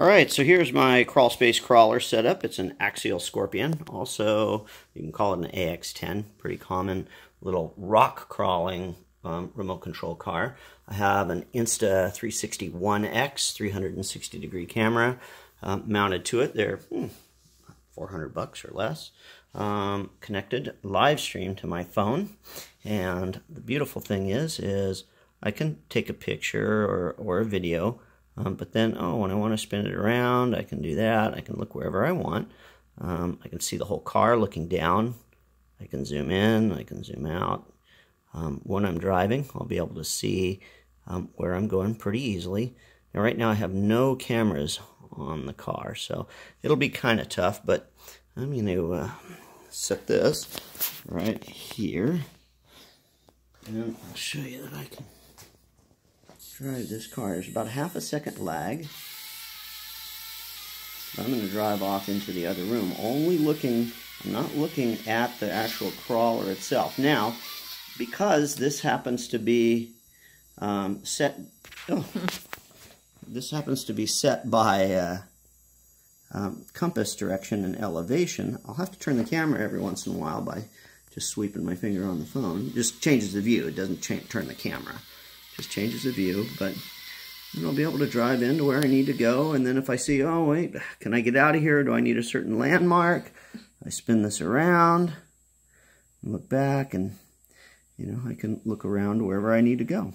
All right, so here's my crawl space crawler setup. It's an Axial Scorpion. Also, you can call it an AX10. Pretty common little rock crawling um, remote control car. I have an Insta360 360 degree camera um, mounted to it. They're hmm, 400 bucks or less. Um, connected live stream to my phone. And the beautiful thing is, is I can take a picture or, or a video um, but then, oh, when I want to spin it around, I can do that. I can look wherever I want. Um, I can see the whole car looking down. I can zoom in. I can zoom out. Um, when I'm driving, I'll be able to see um, where I'm going pretty easily. Now, right now, I have no cameras on the car, so it'll be kind of tough, but I'm going to uh, set this right here. And I'll show you that I can drive this car. There's about half a second lag. I'm going to drive off into the other room, only looking, I'm not looking at the actual crawler itself. Now, because this happens to be um, set, oh, this happens to be set by uh, um, compass direction and elevation, I'll have to turn the camera every once in a while by just sweeping my finger on the phone. It just changes the view. It doesn't turn the camera. Just changes the view, but I'll be able to drive into where I need to go. And then if I see, oh, wait, can I get out of here? Do I need a certain landmark? I spin this around look back and, you know, I can look around wherever I need to go.